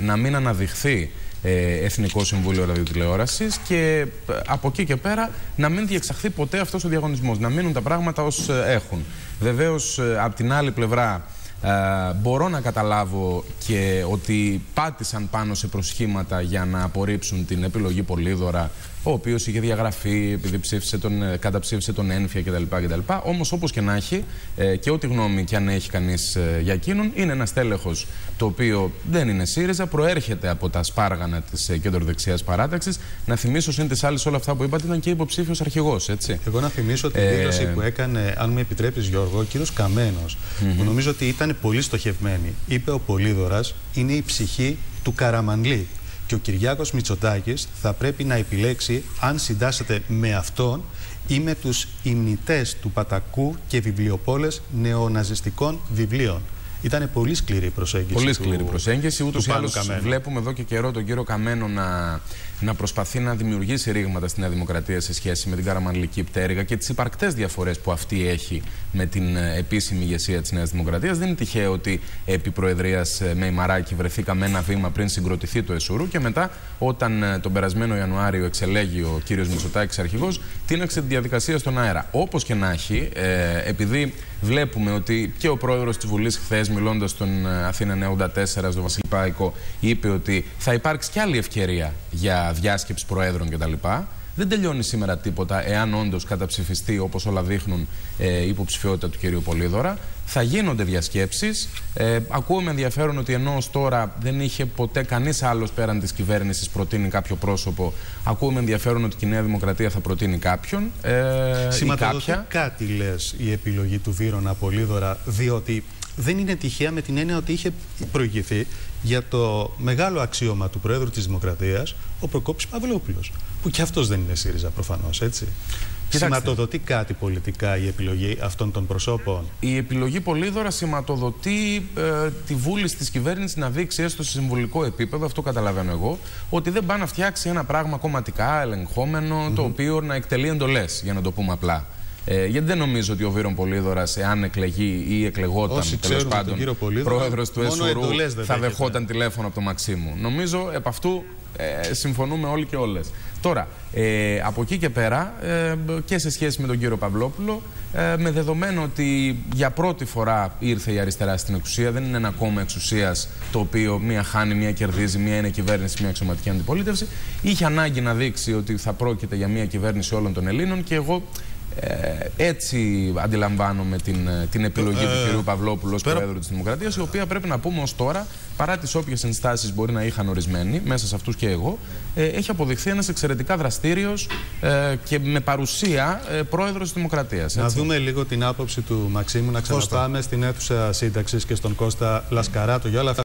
να μην αναδειχθεί ε, Εθνικό Συμβούλιο Ραδιοτηλεόρασης και ε, από εκεί και πέρα να μην διεξαχθεί ποτέ αυτός ο διαγωνισμός. Να μείνουν τα πράγματα ως έχουν. Βεβαίως, από την άλλη πλευρά, ε, μπορώ να καταλάβω και ότι πάτησαν πάνω σε προσχήματα για να απορρίψουν την επιλογή Πολύδωρα, ο οποίος είχε διαγραφεί επειδή ψήφισε τον, ε, καταψήφισε τον ένφια κτλ. κτλ. Όμως, όπως και να έχει, ε, και ό,τι γνώμη και αν έχει κανείς ε, για εκείνον, είναι ένας τέλεχος το οποίο δεν είναι ΣΥΡΙΖΑ, προέρχεται από τα σπάργανα της ε, κεντροδεξιάς παράταξης. Να θυμίσω συν της άλλης όλα αυτά που είπατε, ήταν και υποψήφιος αρχηγός, έτσι. Εγώ να θυμίσω τη δήλωση που έκανε, αν μου επιτρέπεις, Γιώργο, ο κύριος Καμένος, που νομίζω ότι ήταν πολύ στοχευμένη. Είπε ο Πολύδωρας είναι η ψυχή του Καραμανλή. Και ο Κυριάκος Μητσοτάκης θα πρέπει να επιλέξει αν συντάσσεται με αυτόν ή με τους ημνητές του Πατακού και βιβλιοπόλες νεοναζιστικών βιβλίων. Ήταν πολύ σκληρή η προσέγγιση. Πολύ σκληρή του, προσέγγιση. Ούτως ή άλλως βλέπουμε εδώ και καιρό τον κύριο Καμένο να, να προσπαθεί να δημιουργήσει ρήγματα στη Νέα Δημοκρατία σε σχέση με την καραμανλική πτέρυγα και τις υπαρκτές διαφορές που αυτή έχει με την ε, επίσημη ηγεσία της Νέας Δημοκρατίας. Δεν είναι τυχαίο ότι επί Προεδρίας ε, με Μαράκη βρεθήκαμε ένα βήμα πριν συγκροτηθεί το ΕΣΟΡΟΥ και μετά, όταν ε, τον περασμένο Ιανουάριο εξελέγει ο κύριος Μητσοτάκης αρχηγός, τίναξε τη διαδικασία στον αέρα. Όπως και να έχει, επειδή βλέπουμε ότι και ο πρόεδρος της Βουλής χθες, μιλώντας στον Αθήνα 94 στο Βασιλικό Πάικο, είπε ότι θα υπάρξει κι άλλη ευκαιρία για διάσκεψη προέδρων κτλ. Δεν τελειώνει σήμερα τίποτα εάν όντως καταψηφιστεί, όπως όλα δείχνουν, ε, η υποψηφιότητα του κυρίου Πολύδωρα. Θα γίνονται διασκέψεις. Ε, ακούω με ενδιαφέρον ότι ενώ ως τώρα δεν είχε ποτέ κανείς άλλος πέραν της κυβέρνησης προτείνει κάποιο πρόσωπο, ακούω με ενδιαφέρον ότι η Νέα Δημοκρατία θα προτείνει κάποιον. Ε, Σηματοδοτεί κάτι λες η επιλογή του Βύρονα Πολύδωρα, διότι δεν είναι τυχαία με την έννοια ότι είχε προηγηθεί για το μεγάλο αξίωμα του Προέδρου της Δημοκρατίας, ο Προκόπης Παυλόπουλος, που και αυτός δεν είναι ΣΥΡΙΖΑ προφανώς, έτσι. Κοιτάξτε. Σηματοδοτεί κάτι πολιτικά η επιλογή αυτών των προσώπων; Η επιλογή Πολύδωρα σηματοδοτεί ε, τη βούληση της κυβέρνησης να δείξει έστω σε συμβολικό επίπεδο, αυτό καταλαβαίνω εγώ, ότι δεν πάει να φτιάξει ένα πράγμα κομματικά, ελεγχόμενο, το οποίο να εκτελεί εντολές, για να το πούμε απλά. Ε, γιατί δεν νομίζω ότι ο Βίρον Πολύδωρας, εάν εκλεγεί ή εκλεγόταν τέλος πάντων πρόεδρος του ΕΣΟΡΟΥ, θα δεχόταν τηλέφωνο από τον Μαξίμου. Νομίζω επ' αυτού ε, συμφωνούμε όλοι και όλες. Τώρα, ε, από εκεί και πέρα ε, και σε σχέση με τον κύριο Παυλόπουλο, ε, με δεδομένο ότι για πρώτη φορά ήρθε η αριστερά στην εξουσία, δεν είναι ένα κόμμα εξουσίας το οποίο μία χάνει, μία κερδίζει, μία είναι κυβέρνηση, μία εξωματική αντιπολίτευση, είχε ανάγκη να δείξει ότι θα πρόκειται για μία κυβέρνηση όλων των Ελλήνων και εγώ ε, έτσι αντιλαμβάνομαι την, ε, την επιλογή του ε, κ. Παυλόπουλου ως Πρόεδρο της Δημοκρατίας, η οποία πρέπει να πούμε ως τώρα, παρά τις όποιες ενστάσεις μπορεί να είχαν ορισμένοι, μέσα σε αυτούς και εγώ, έχει αποδειχθεί ένας εξαιρετικά δραστήριος και με παρουσία Πρόεδρος της Δημοκρατίας. Να δούμε λίγο την άποψη του Μαξίμου, να ξαναπάμε στην αίθουσα σύνταξης και στον Κώστα Λασκαράτο για όλα αυτά.